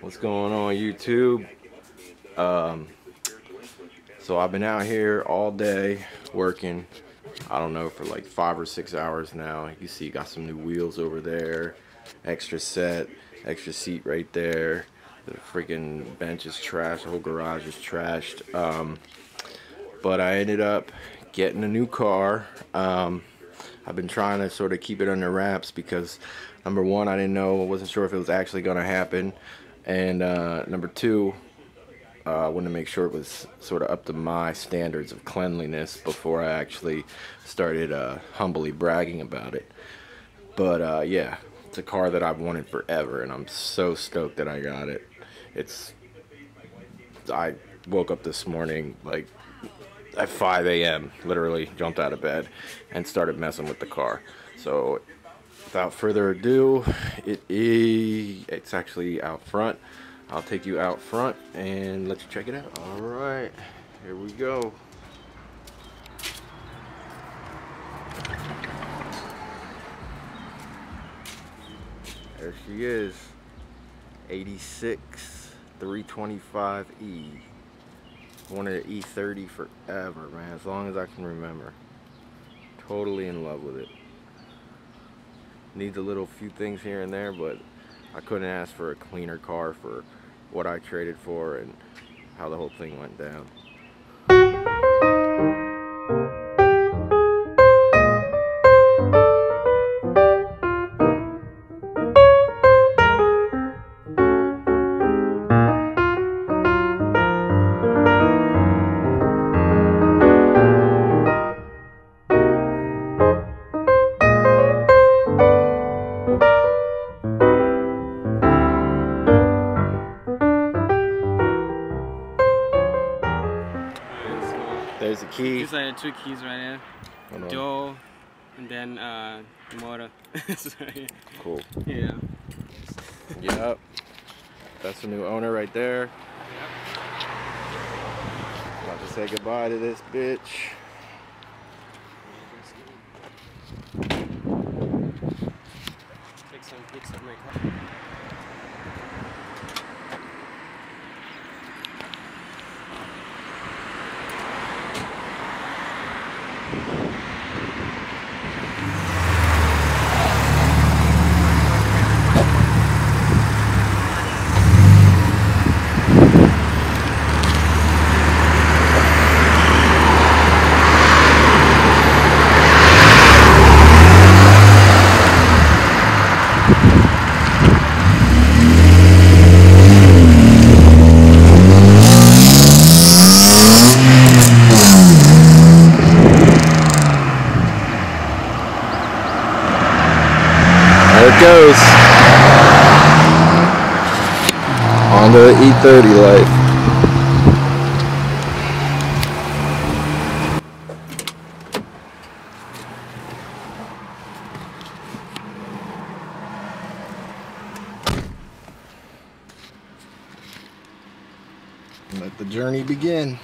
What's going on YouTube? Um, so I've been out here all day working. I don't know for like five or six hours now. You see, got some new wheels over there, extra set, extra seat right there. The freaking bench is trashed. The whole garage is trashed. Um, but I ended up getting a new car. Um, I've been trying to sort of keep it under wraps because number one, I didn't know, I wasn't sure if it was actually going to happen. And uh, number two, uh, I wanted to make sure it was sort of up to my standards of cleanliness before I actually started uh, humbly bragging about it. But uh, yeah, it's a car that I've wanted forever, and I'm so stoked that I got it. It's I woke up this morning like at 5 a.m. literally jumped out of bed and started messing with the car. So without further ado, it is, it's actually out front. I'll take you out front and let you check it out. All right, here we go. There she is, 86 325E. Wanted an E30 forever, man, as long as I can remember. Totally in love with it needs a little few things here and there, but I couldn't ask for a cleaner car for what I traded for and how the whole thing went down. There's the key. These are two keys right here. Door and then uh, motor. Cool. Yeah. Yep. That's the new owner right there. About to say goodbye to this bitch. Take some pics of my car. Goes. On the E30 life. Let the journey begin.